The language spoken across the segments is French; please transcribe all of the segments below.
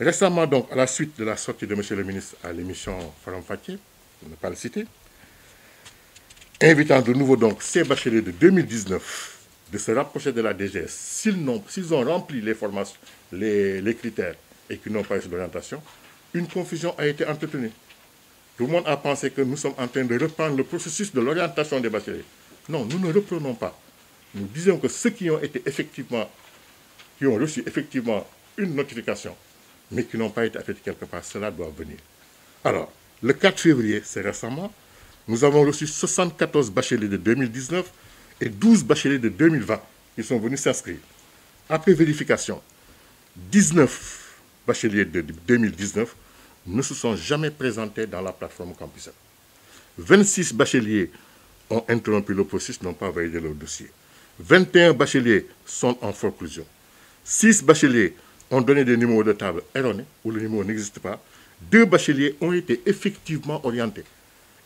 Récemment, donc, à la suite de la sortie de M. le ministre à l'émission Forum Fatih, pour ne pas le citer, invitant de nouveau donc ces bacheliers de 2019 de se rapprocher de la DGS s'ils ont, rempli les formations, les critères et qu'ils n'ont pas eu d'orientation, une confusion a été entretenue. Tout le monde a pensé que nous sommes en train de reprendre le processus de l'orientation des bacheliers. Non, nous ne reprenons pas. Nous disons que ceux qui ont été effectivement, qui ont reçu effectivement une notification, mais qui n'ont pas été affectés quelque part, cela doit venir. Alors, le 4 février, c'est récemment, nous avons reçu 74 bacheliers de 2019 et 12 bacheliers de 2020 qui sont venus s'inscrire. Après vérification, 19 bacheliers de 2019 ne se sont jamais présentés dans la plateforme Campus. 26 bacheliers ont interrompu le processus, n'ont pas validé leur dossier. 21 bacheliers sont en forclusion. 6 bacheliers ont donné des numéros de table erronés, où le numéro n'existe pas. Deux bacheliers ont été effectivement orientés.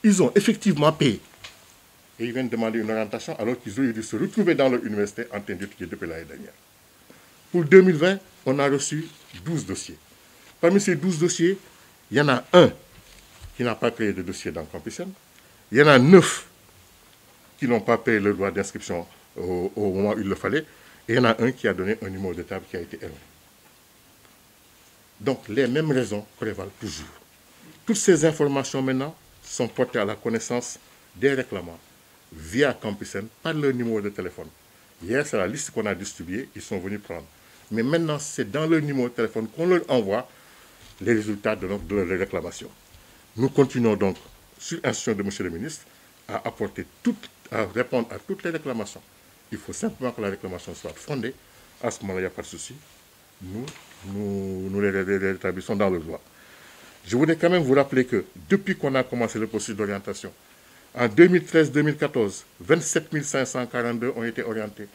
Ils ont effectivement payé. Et ils viennent demander une orientation alors qu'ils ont dû se retrouver dans leur université en train d'étudier depuis l'année dernière. Pour 2020, on a reçu 12 dossiers. Parmi ces 12 dossiers, il y en a un qui n'a pas créé de dossier dans Campusem. Il y en a 9 qui n'ont pas payé le droit d'inscription au, moment où il le fallait. Et il y en a un qui a donné un numéro de table qui a été erroné. Donc les mêmes raisons prévalent toujours. Toutes ces informations maintenant sont portées à la connaissance des réclamants via Campusen par leur numéro de téléphone. Hier, c'est la liste qu'on a distribuée, ils sont venus prendre. Mais maintenant, c'est dans leur numéro de téléphone qu'on leur envoie les résultats de, leurs réclamations. Nous continuons donc, sur instruction de M. le ministre, à apporter toutes, à répondre à toutes les réclamations. Il faut simplement que la réclamation soit fondée. À ce moment-là, il n'y a pas de souci. Nous, les, les, les établissons dans le droit. Je voudrais quand même vous rappeler que depuis qu'on a commencé le processus d'orientation, en 2013-2014, 27 542 ont été orientés.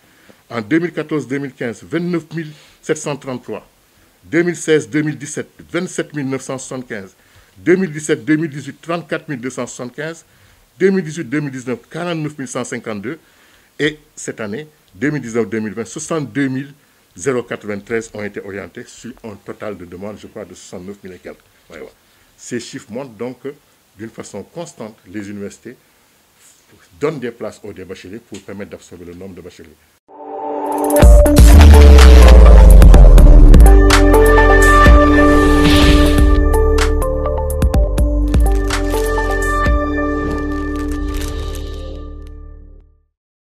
En 2014-2015, 29 733. 2016-2017, 27 975. 2017-2018, 34 275. 2018-2019, 49 152. Et cette année, 2019-2020, 62 093 ont été orientés sur un total de demandes, je crois, de 69 000 et quelques. Ces chiffres montrent donc que, d'une façon constante, les universités donnent des places aux bacheliers pour permettre d'absorber le nombre de bacheliers.